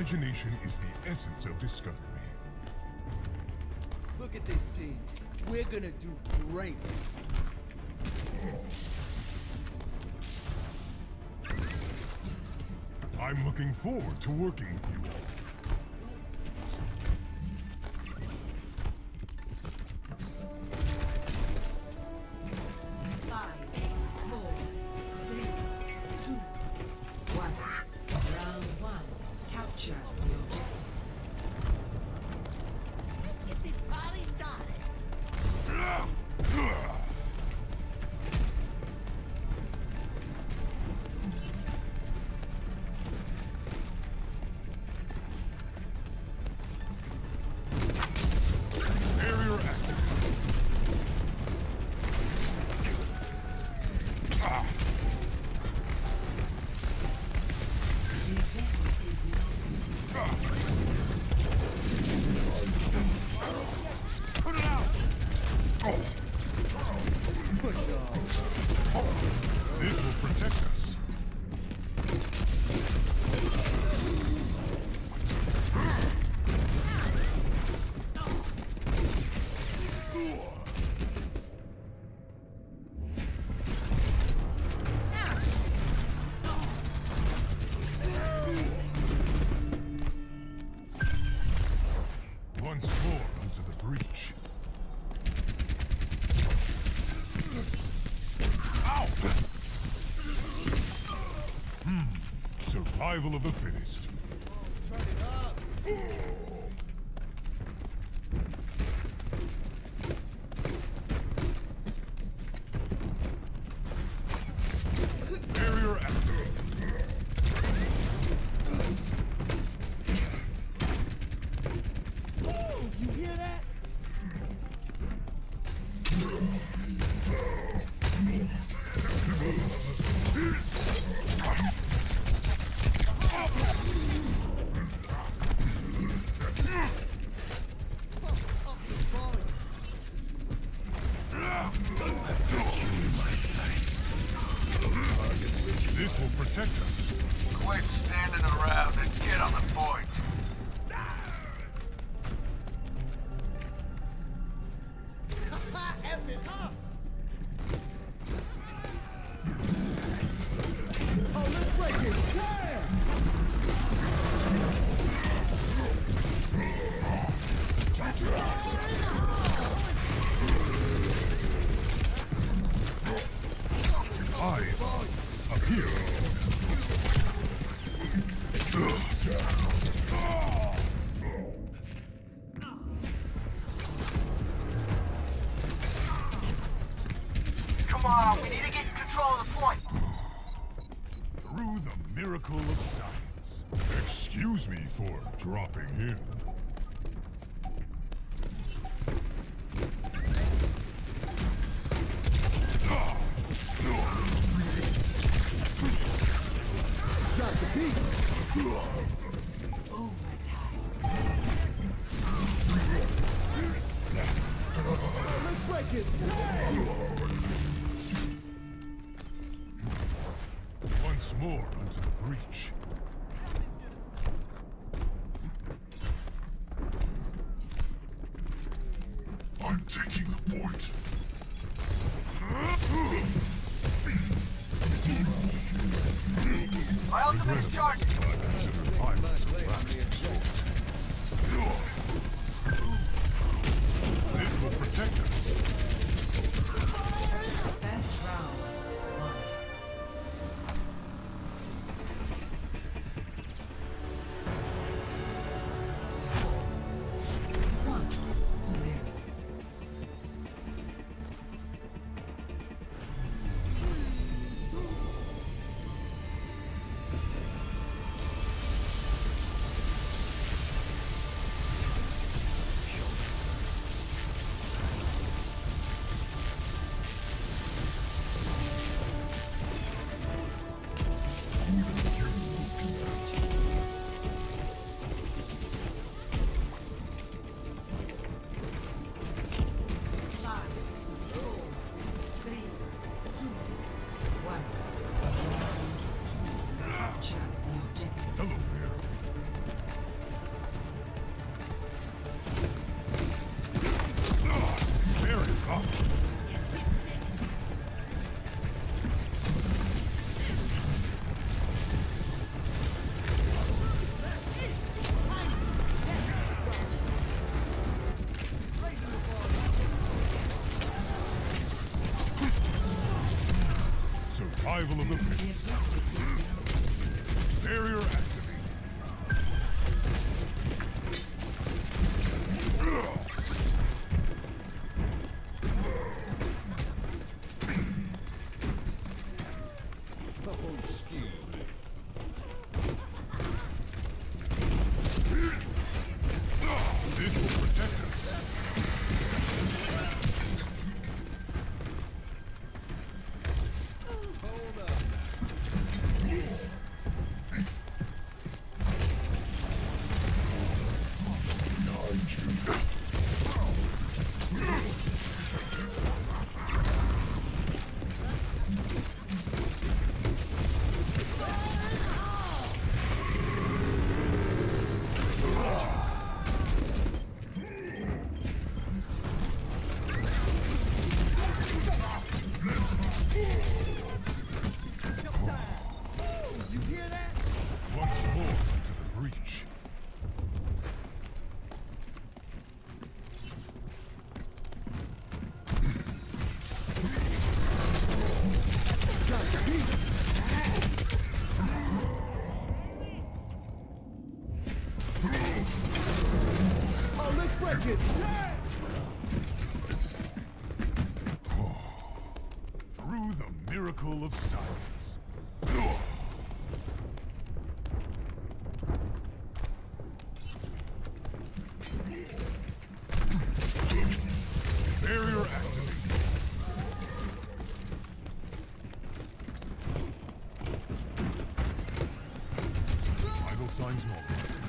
Imagination is the essence of discovery. Look at this team. We're gonna do great. I'm looking forward to working with you all. Breach. Ow! Hmm. Survival of the fittest. Protect us. Quit standing around and get on the point. F Through the miracle of science. Excuse me for dropping in. Once more onto the breach. I'm taking the point. My ultimate is charging. I consider violence a last resort. This will protect us. Best round. Survival of the fittest. Barrier activated. Double skill. finds more poison.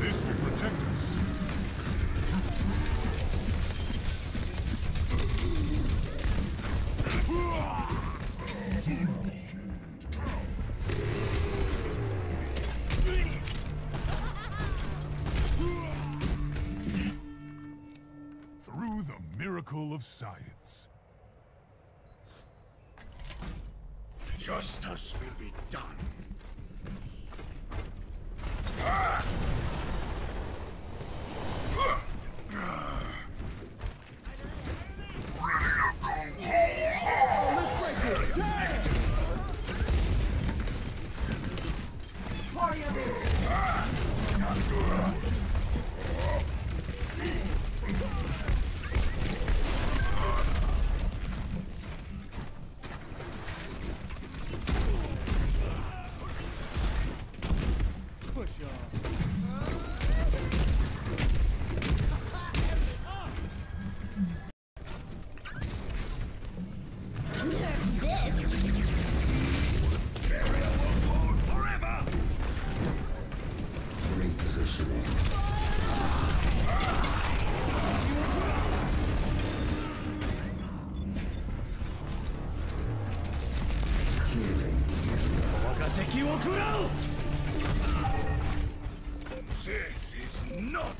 This will protect us. Hooah! science. Justice will be done. Ah!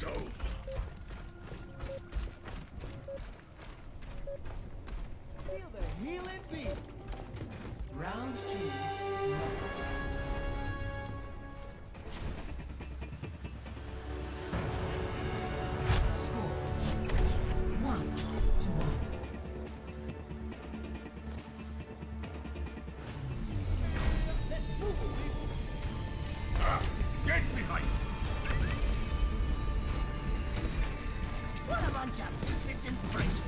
not over. Feel the healing beat. Round two. and bright.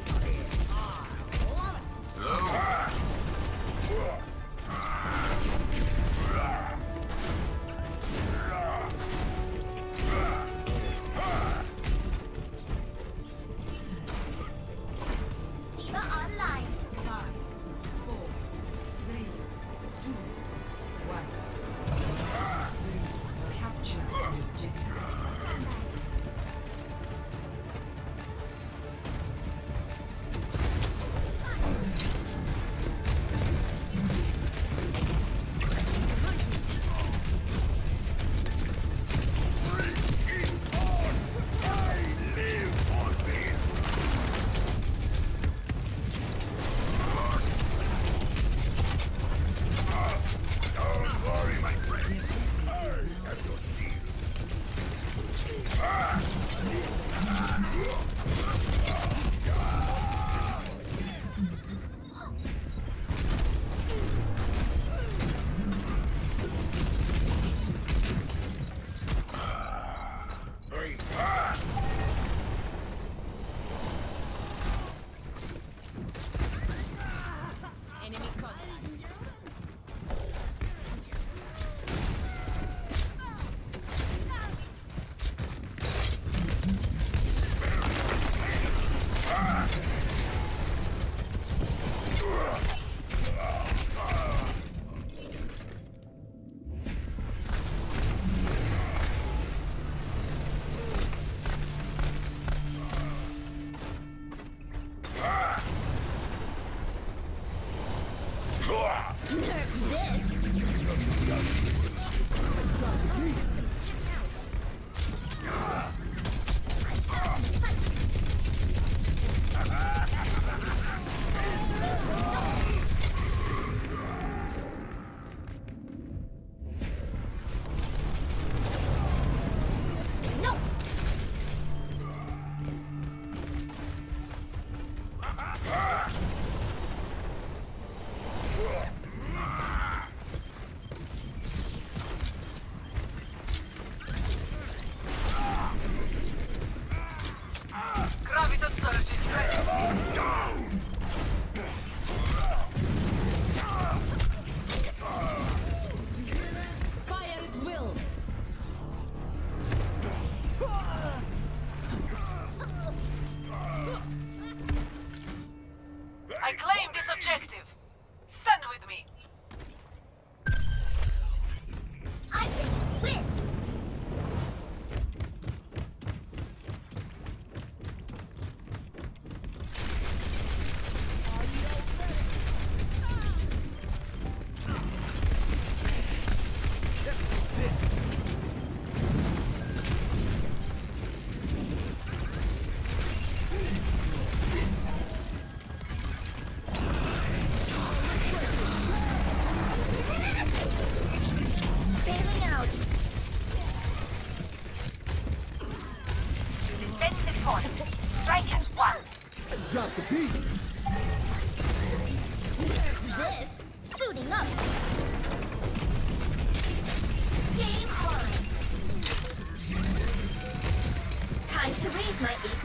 This! Time